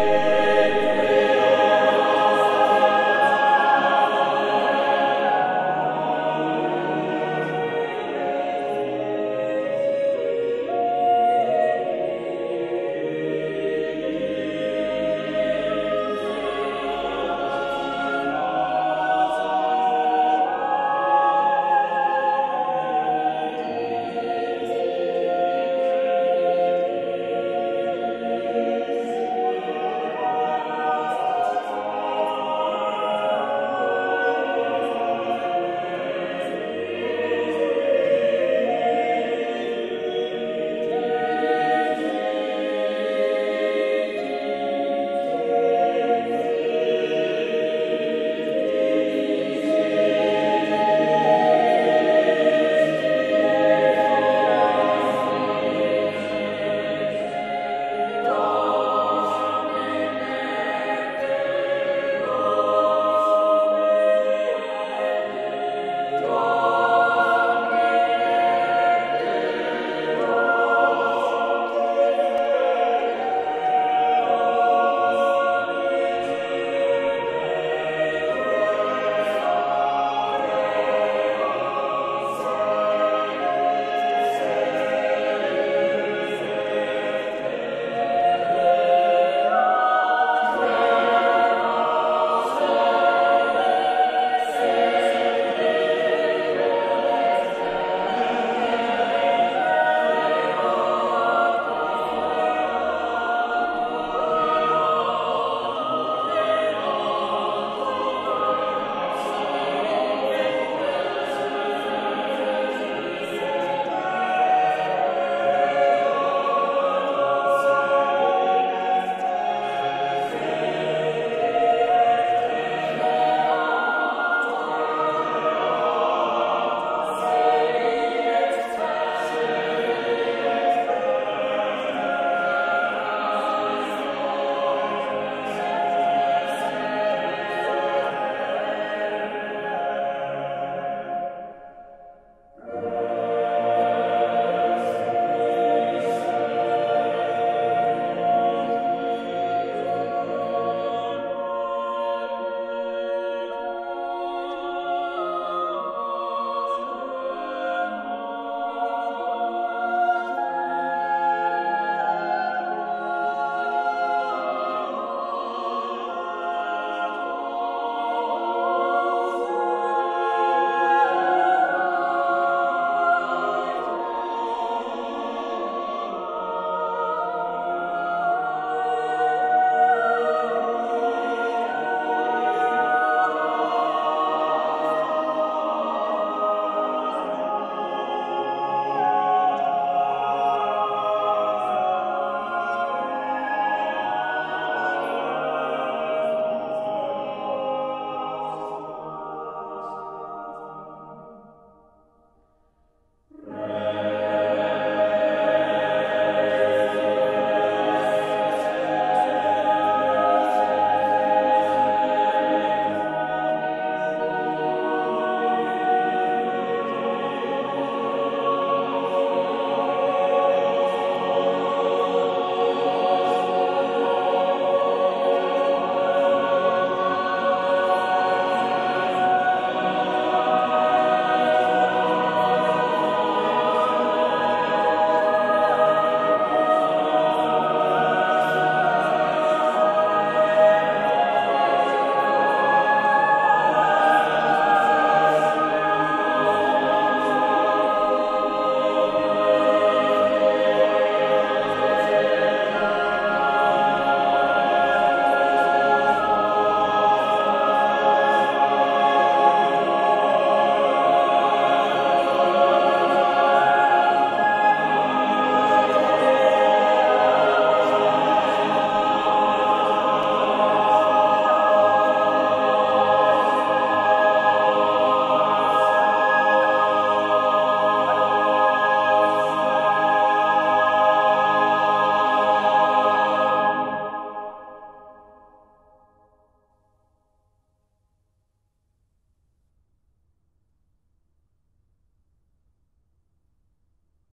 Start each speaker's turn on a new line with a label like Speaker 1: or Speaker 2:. Speaker 1: Amen.